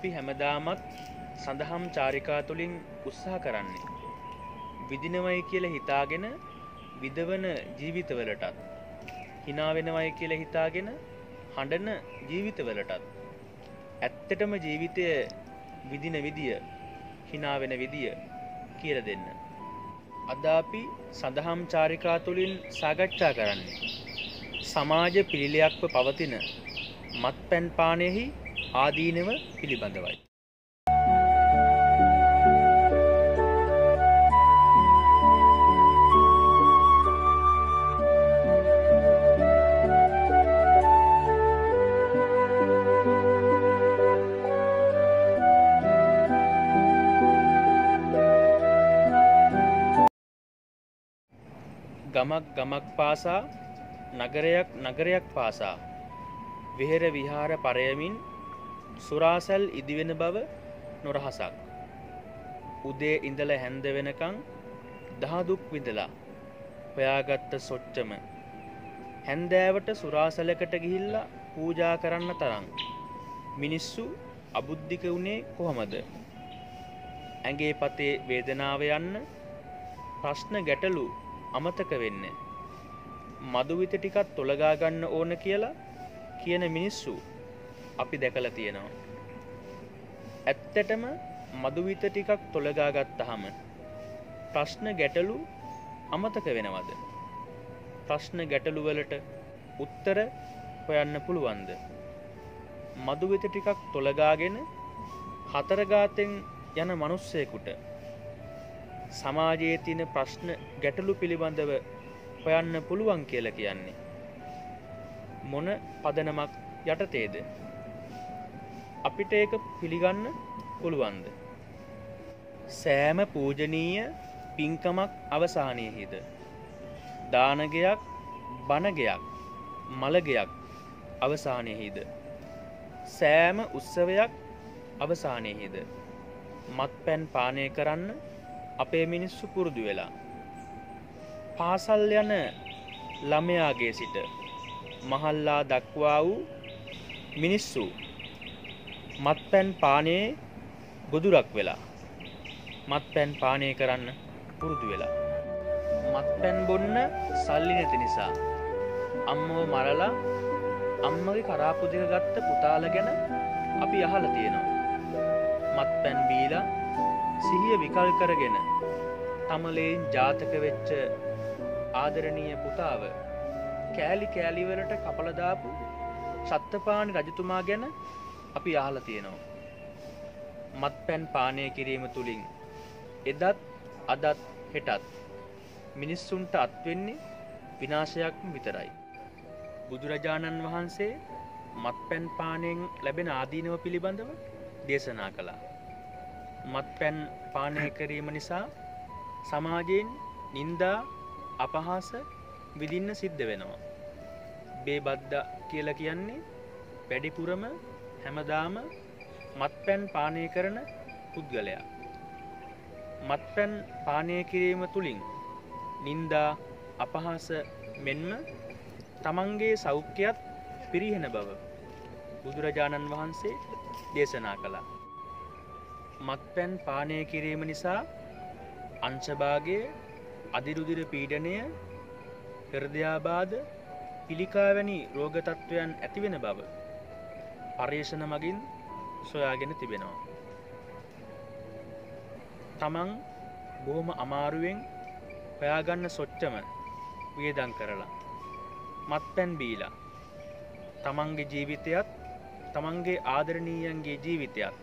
අපි හැමදාමත් සඳහම් චාරිකා තුළින් උත්සාහ කරන්නේ. විදිනවයි කියල හිතාගෙන විදවන ජීවිතවලටත්. හිනාවෙනවයි කියල හිතාගෙන හඬන ජීවිතවලටත්. ඇත්තටම ජීවිතය විදින විදිය හිනාවෙන විදිය කියල දෙන්න. අදාපි සඳහම් චාරිකා තුළින් සාකච්ඡා කරන්නේ. සමාජ පිළිලයක්ව පවතින මත් පැන් පානයෙහි ආදීනව පිළිබඳවයි. ගමක් ගමක් පාසා නගරයක් නගරයක් පාසා විහෙර විහාර පරයමින් සුරාසැල් ඉදිවෙන බව නොරහසක්. උදේ ඉඳල හැන්ද වෙනකං දහදුක් විඳලා හොයාගත්ත සොච්චම හැන්දෑවට සුරාසලකට ගිහිල්ලා පූජා කරන්න තරම් මිනිස්සු අබුද්ධික වුණේ කොහොමද? ඇගේ පතේ වේදනාව යන්න ප්‍රශ්න ගැටලු අමතක වෙන්න. මදුවිත ටිකත් තොළගාගන්න ඕන කියලා කියන මිනිස්සු අපි දැකල තියෙනවා. ඇත්තටම මදුවිත ටිකක් තොළගාගත්තහම ප්‍රශ්න ගැටලු අමතක වෙනවද. ප්‍රශ්න ගැටලුවලට උත්තර හොයන්න පුළුවන්ද. මදුවිත ටිකක් තොළගාගෙන හතරගාතෙන් යන මනුස්සයකුට සමාජයේ තියන ප්‍රශ්න ගැටලු පිළිබඳව හොයන්න පුළුවන් කියල කියන්නේ. මොන පදනමක් යටතේද. අපිට ඒක පිළිගන්න පුළුවන්ද. සෑම පූජනීය පින්කමක් අවසානයහිද. දානගයක් බණගයක් මළගයක් අවසානයහිද. සෑම උත්සවයක් අවසානයහිද. මත් පැන් පානය කරන්න අපේ මිනිස්සු පුරුදු වෙලා. පාසල් යන ළමයාගේ සිට මහල්ලා දක්වා වූ මිනිස්සු මත් පැන් පානයේ ගොදුරක් වෙලා මත් පැන් පානය කරන්න පුරුදු වෙලා. මත් පැන් බොන්න සල්ලි නැති නිසා. අම්මෝ මරලා අම්මගේ කරාපුදික ගත්ත පුතාල ගැන අපි අහල තියෙනවා. මත් පැන් බීලා සිහිය විකල් කරගෙන තමලයෙන් ජාතක වෙච්ච ආදරණීය පුතාව කෑලි කෑලිවලට කපලදාපු සත්තපානි රජතුමා ගැන අපි අහල තියෙනවා. මත් පැන් පානය කිරීම තුළින් එදත් අදත් හෙටත් මිනිස්සුන්ට අත්වෙන්නේ විනාශයක්ම විතරයි. බුදුරජාණන් වහන්සේ මත් පැන් පානයෙන් ලැබෙන ආදීනව පිළිබඳව දේශනා කළා. මත් පැන් පානය කිරීම නිසා සමාජයෙන් නින්දා අපහාස විදින්න සිද්ධ වෙනවා. බේ බද්ද කියල කියන්නේ වැඩිපුරම හැමදාම මත් පැන් පානය කරන පුද්ගලයා. මත් පැන් පානය කිරීම තුළින් නින්දා අපහාස මෙන්ම තමන්ගේ සෞඛ්‍යත් පිරිහෙන බව බුදුරජාණන් වහන්සේ දේශනා කළා. මත් පැන් පානය කිරීම නිසා අංශභාගේ අධිරුදිර පීඩනය හෘදයාබාධ පිළිකාවැනි රෝගතත්ත්වයන් ඇතිවෙන බව පර්යේෂණ මගින් සොයාගෙන තිබෙනවා. තමන් බොහොම අමාරුවෙන් පයාගන්න සොච්චම වියදං කරලා. මත් පැන් බීලා තමන්ගේ ජීවිතයත් තමන්ගේ ආදරණීයන්ගේ ජීවිතයත්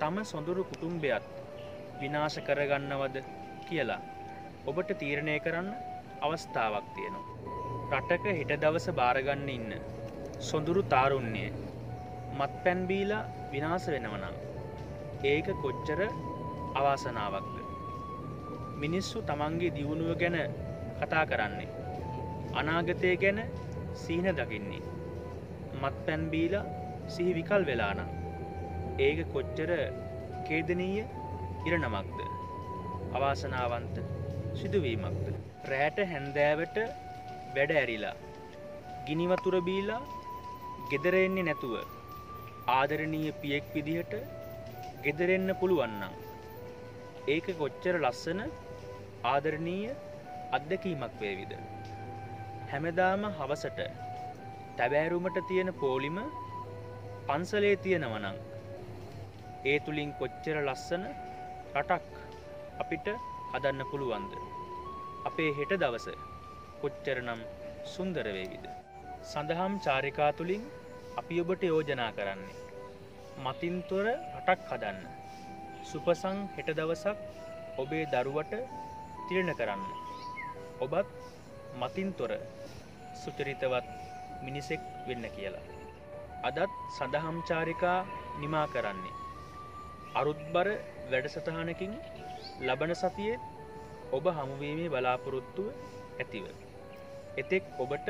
තම සොඳුරු කුටුම්බයත් විනාශ කරගන්නවද කියලා ඔබට තීරණය කරන්න අවස්ථාවක් තියෙනවා. රටක හිට දවස භාරගන්න ඉන්න. සොඳුරු තාරුන්නේ මත් පැන්බීලා විනාස වෙනවනම්. ඒක කොච්චර අවාසනාවක්ද. මිනිස්සු තමන්ගේ දියුණුව ගැන කතා කරන්නේ. අනාගතය ගැන සීන දකින්නේ. මත් පැන්බීලා සිහි විකල් වෙලානම්. ඒක කොච්චර කේදනීය ඉරණමක්ද. අවාසනාවන්ත සිදුවීමක්ද. රෑට හැන්දෑවට වැඩ ඇරිලා. ගිනිවතුර බීලා ගෙදර එන්නේ නැතුව ආදරණීය පියෙක් විදිහට ගෙදරෙන්න පුළුවන්නම්. ඒක කොච්චර ලස්සන ආදරණීය අත්දැකීමක් වේවිද. හැමදාම හවසට තැබෑරුමට තියෙන පෝලිම පන්සලේ තියෙනවනං. ඒ තුළින් කොච්චර ලස්සන රටක් අපිට හදන්න පුළුවන්ද. අපේ හෙට දවස කොච්චර නම් සුන්දරවේවිද. සඳහම් චාරිකා තුළින් අපි ඔබට යෝජනා කරන්නේ. මතින්තොර රටක් හදන්න. සුපසං හෙට දවසක් ඔබේ දරුවට තිරණ කරන්න. ඔබත් මතින්තොර සුචරිතවත් මිනිසෙක් වෙන්න කියලා. අදත් සඳහම්චාරිකා නිමා කරන්නේ. අරුත්බර වැඩසටහනකින් ලබන සතියේ ඔබ හමුවීමේ බලාපොරොත්තුව ඇතිව. එතෙක් ඔබට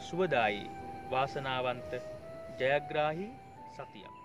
සුවදායි වාසනාවන්ත जयग्राही सत्यम